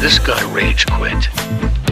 This guy rage quit.